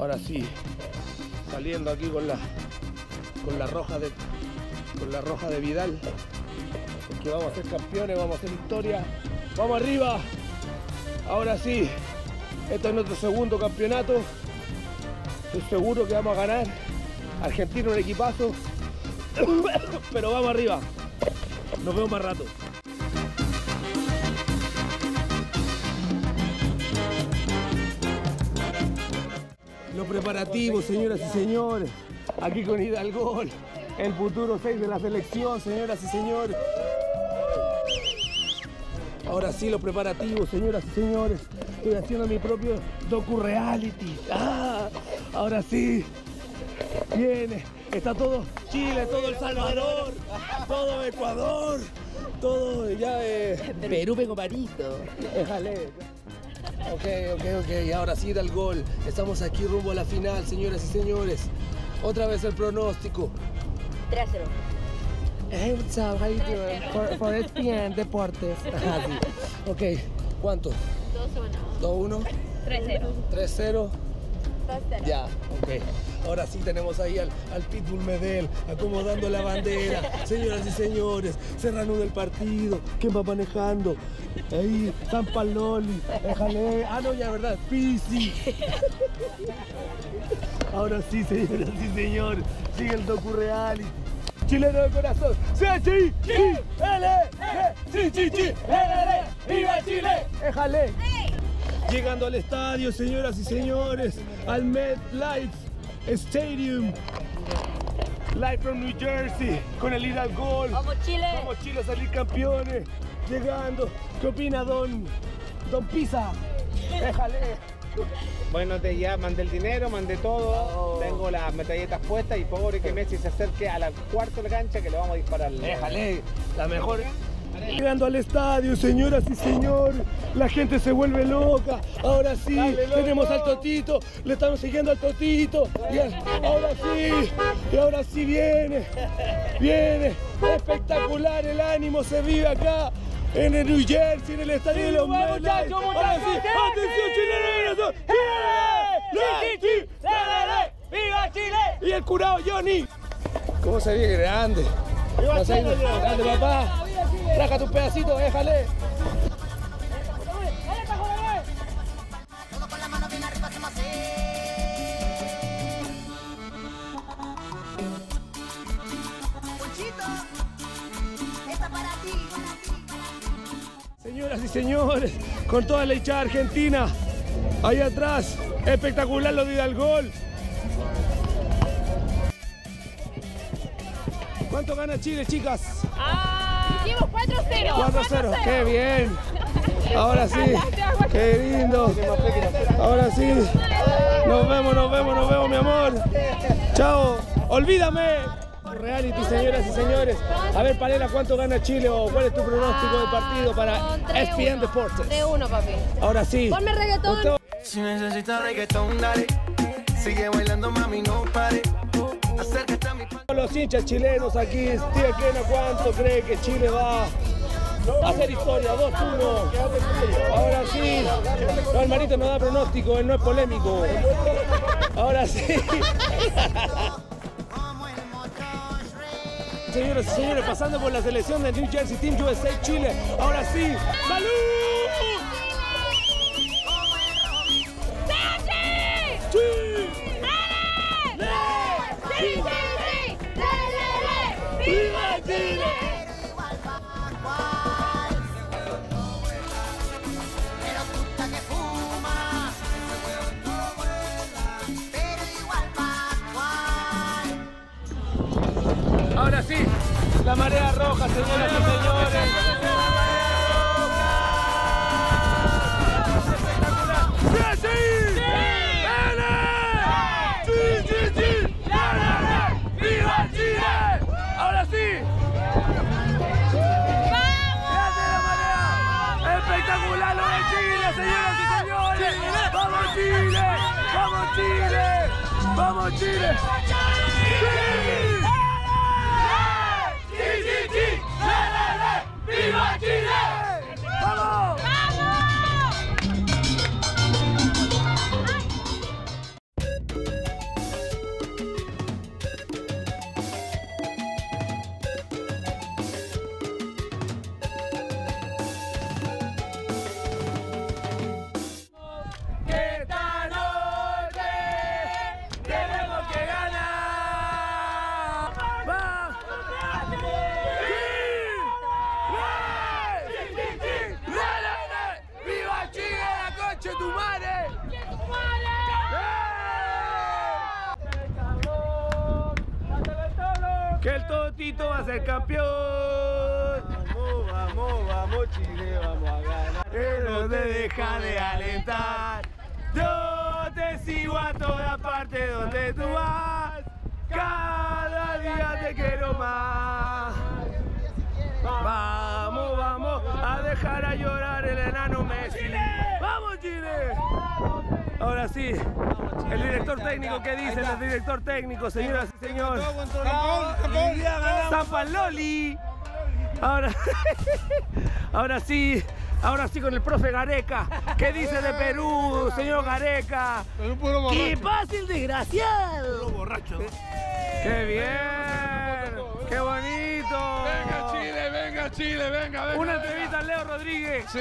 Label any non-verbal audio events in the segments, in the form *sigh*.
Ahora sí, saliendo aquí con la con la roja de con la roja de Vidal. Que vamos a ser campeones, vamos a hacer historia. Vamos arriba. Ahora sí, este es nuestro segundo campeonato. Estoy seguro que vamos a ganar. Argentina un equipazo. *coughs* Pero vamos arriba. Nos vemos más rato. Los preparativos, señoras y señores. Aquí con Hidalgo, el futuro 6 de la selección, señoras y señores. Ahora sí, los preparativos, señoras y señores. Estoy haciendo mi propio docu-reality. Ah, ahora sí. Viene. Está todo Chile, todo El Salvador, todo Ecuador, todo ya eh, Perú vengo parito. Déjale. Ok, ok, ok. Y ahora sí da el gol. Estamos aquí rumbo a la final, señoras y señores. Otra vez el pronóstico. 3 0. Hey, what's up? How you doing? For, for ESPN Deportes. Ajá, *laughs* sí. Ok, ¿cuánto? 2 ¿2-1? 3 0. 3-0. 2 0. Ya, ok. Ahora sí tenemos ahí al, al Pitbull Medel acomodando la bandera. *laughs* Señoras y señores, se reanuda el partido. ¿Quién va manejando? Ahí, San Paloli, déjale. Ah, no, ya, ¿verdad? Pisi. *laughs* Ahora sí, señoras y señores, sigue el docu reality. Chileno de corazón. ¡Sí, sí! ¡Sí! ¡L! ¡Sí, sí, sí! ¡L! ¡Viva Chile! ¡Déjale! Llegando al estadio, señoras y señores, al MetLife Stadium. Live from New Jersey, con el ir al gol. ¡Vamos, Chile! Vamos Chile a salir campeones. Llegando. ¿Qué opina Don, Don Pisa? Déjale. Bueno, te ya mandé el dinero, mandé todo, Oh. tengo las metralletas puestas y pobre que Messi se acerque a la cuarta de la cancha que le vamos a disparar. Déjale. La mejor. Llegando al estadio, señoras y señores, la gente se vuelve loca. Ahora sí, tenemos al Totito, le estamos siguiendo al Totito. Y ahora sí, y ahora sí viene, viene. Espectacular el ánimo se vive acá. En el New Jersey, en el estadio de los Mets. Ahora sí, atención, chileno, ¡Chile! ¡Viva Chile! Y el curado Johnny. ¿Cómo se ve grande? ¿Cómo se ve grande, papá? Traja tu pedacito, déjale. Señoras y señores, con toda la hinchada argentina, ahí atrás, espectacular lo de Hidalgol. ¿Cuánto gana Chile, chicas? 4-0, qué bien. Ahora sí, qué lindo. Ahora sí. Nos vemos, nos vemos, nos vemos, mi amor. Chao. Olvídame. Reality, señoras y señores. A ver, Panela, ¿cuánto gana Chile o cuál es tu pronóstico de partido para ESPN Deportes? De 1, papi. Ahora sí. Ponme reggaetón. Si necesitas reggaetón, dale. Sigue bailando, mami, no pare. Los hinchas chilenos aquí, Steve Kena, ¿cuánto cree que Chile va a hacer historia? 2-1. Ahora sí. No, el marito no da pronóstico, él no es polémico. Ahora sí. *laughs* Señoras y señores, pasando por la selección de New Jersey Team USA Chile. Ahora sí. ¡Salud! La marea roja, señoras y señores. ¡Espectacular lo de Chile, señoras y señores! ¡Vamos Chile! ¡Vamos Chile! ¡Vamos Chile! Va a ser campeón. Vamos, vamos, vamos, Chile, vamos a ganar. Que no te deja de alentar. Yo te sigo a toda parte donde tú vas. Cada día te quiero más. Vamos, vamos a dejar a llorar el enano Messi. ¡Vamos, Chile! Ahora sí, el director técnico, ¿qué dice el director técnico, señoras y señores? San Loli. Ahora, *laughs* ahora sí, ahora sí con el profe Gareca. ¿Qué dice de Perú, señor Gareca? ¡Qué fácil, desgraciado! ¡Qué bien! ¡Qué bonito! Venga Chile, venga Chile, venga, venga. Una entrevista a Leo Rodríguez. Sí,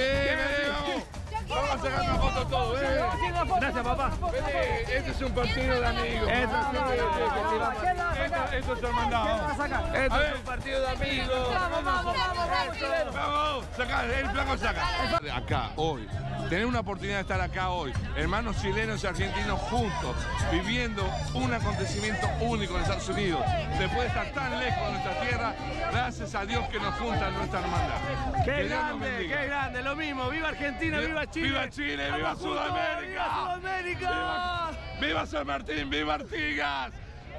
vamos. Vamos a sacar una foto todos, ven. Gracias, papá. Vení, este es un partido de amigos. Esto, es hermandad. esto es un partido de amigos. Vamos, saca, el flaco saca. Acá, hoy. Tener una oportunidad de estar acá hoy, hermanos chilenos y argentinos juntos, viviendo un acontecimiento único en Estados Unidos. Después de estar tan lejos de nuestra tierra, gracias a Dios que nos junta nuestra hermandad. ¡Qué grande, qué grande! Lo mismo, viva Argentina, viva Chile. ¡Viva Chile, viva Sudamérica! ¡Viva Sudamérica! ¡Viva San Martín! ¡Viva Artigas!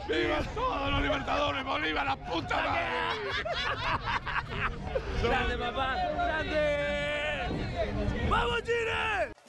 ¡Viva todos los libertadores! ¡Bolívar, la puta madre! *laughs* ¡Grande, papá! ¡Grande! ¡Vamos, Chile!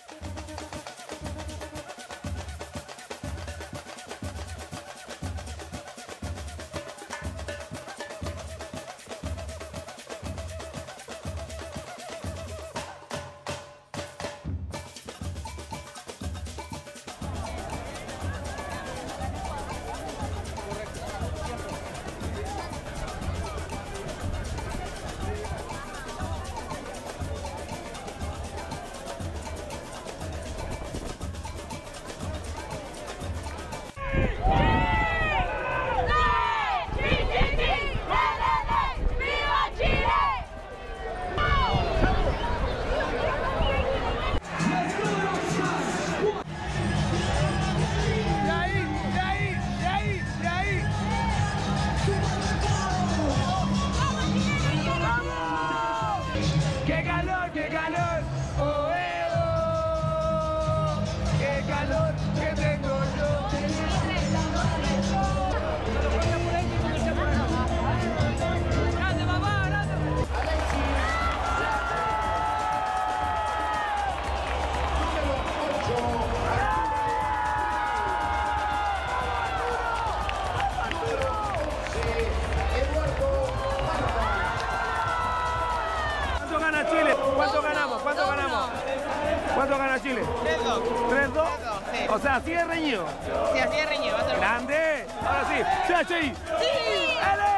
¡Viva así es reñido. Si así es reñido, va a ser Grande. Ahora sí. ¡Sí, sí! ¡Ele!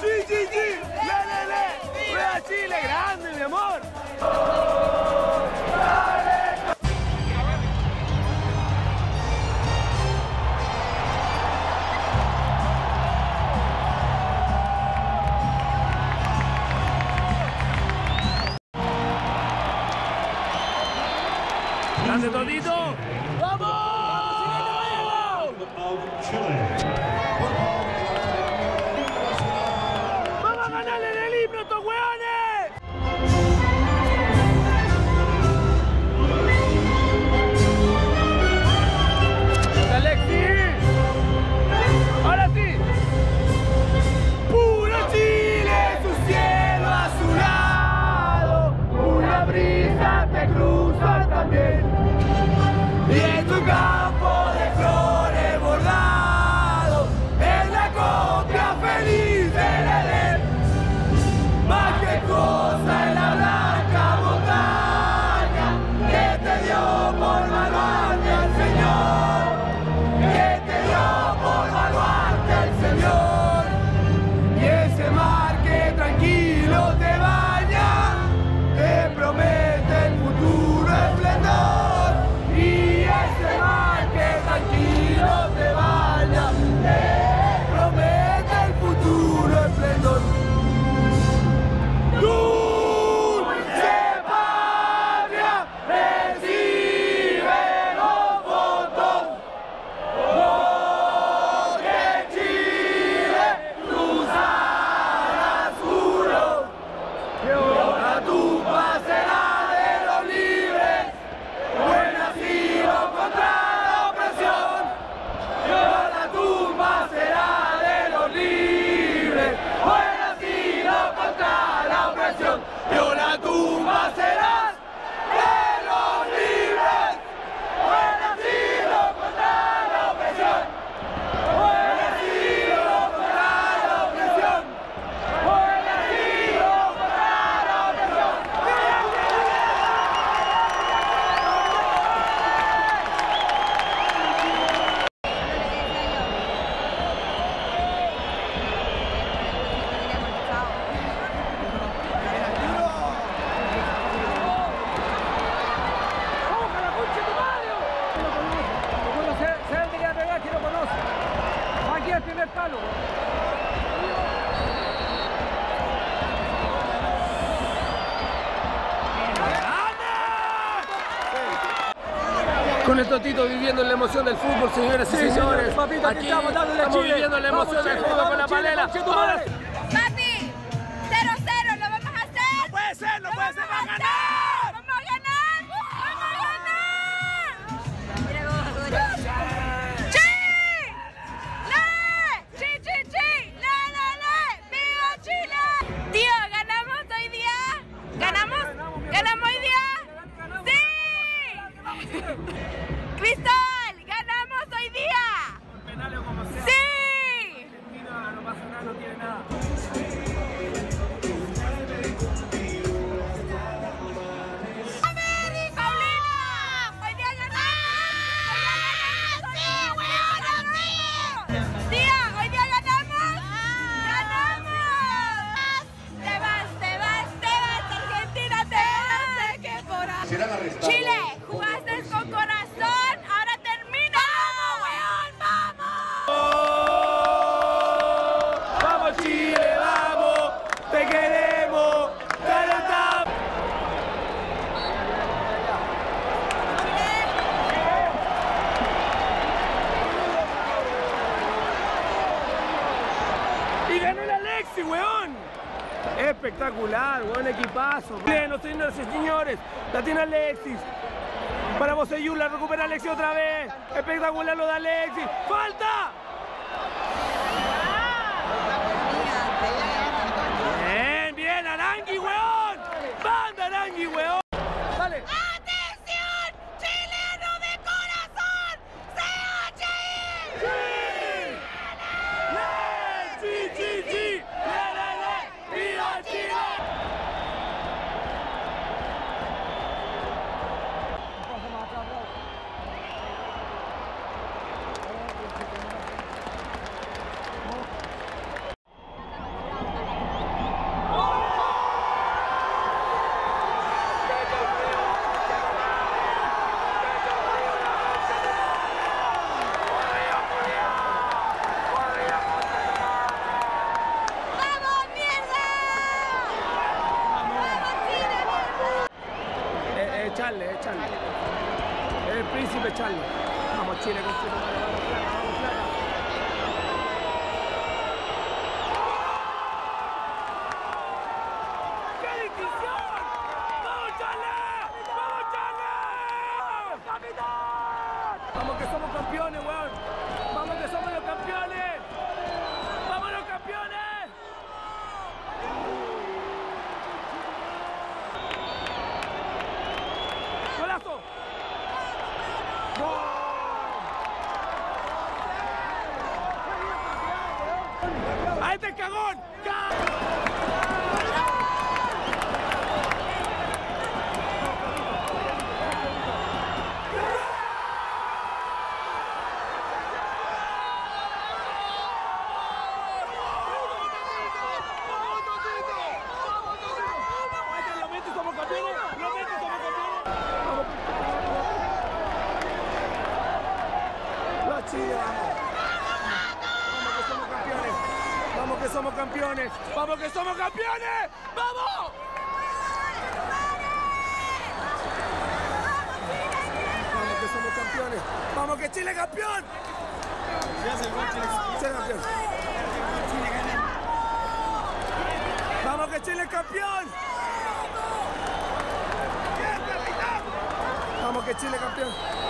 ¡Sí, sí, sí! ¡Le, le, le! ¡Viva Chile! ¡Grande, mi amor! ¡Grande, Todito! ¡Vamos! ¡Vamos el Totito viviendo la emoción del fútbol, señores sí, y señores. Papito, aquí, estamos, dándole estamos Chile. viviendo la emoción Vamos, del Chile, fútbol con la Chile, palela. Chance La tiene Alexis. Para Boseyú, la recupera Alexis otra vez. Espectacular lo de Alexis. ¡Falta! El príncipe Charles. Vamos, Chile, con Chile. ¡A este cagón! ¡Cagón! ¡Vamos que Chile campeón! Chile campeón. ¡Vamos que Chile campeón! ¡Vamos que Chile campeón!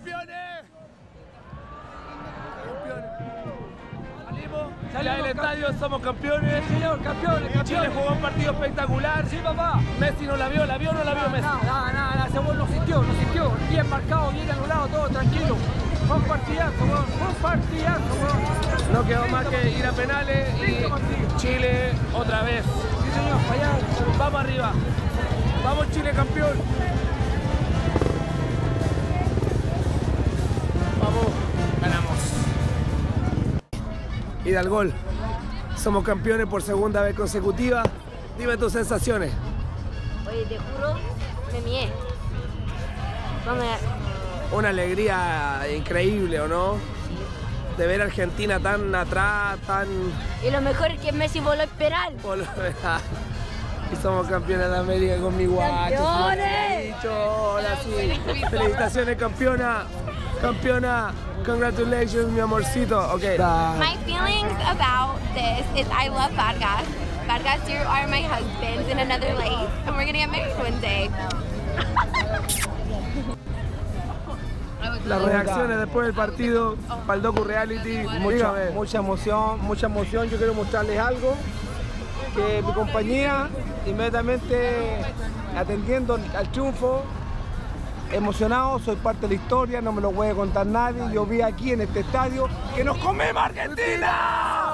Campeones. Campeones. Salimos. Ya del estadio somos campeones. señor, campeones, Chile jugó un partido espectacular. Sí, papá. Messi no la vio, la vio o no la vio Messi. Nada, nada, nada, ese gol lo sintió, lo sintió. Bien marcado, bien anulado, todo tranquilo. Fue un partidazo, weón. Fue un partidazo, weón. No quedó más que ir a penales y Chile otra vez. Sí, señor, allá. Vamos arriba. Vamos Chile campeón. Y al gol. Somos campeones por segunda vez consecutiva. Dime tus sensaciones. Oye, te juro, me mié. Me... Una alegría increíble, ¿o no? De ver a Argentina tan atrás, tan... Y lo mejor es que Messi voló a esperar. Y somos campeones de América con mi guacho. Felicitaciones, campeona. Campeona. Congratulations, mi amorcito. Okay. My feelings about this is I love Vargas. Vargas, you are my husband in another life, and we're gonna get married one day. Las reacciones después del partido para el docu reality. Mucha, mucha emoción, mucha emoción. Yo quiero mostrarles algo que mi compañía inmediatamente atendiendo al triunfo, emocionado, soy parte de la historia, no me lo puede contar nadie. Yo vi aquí en este estadio que nos comemos Argentina.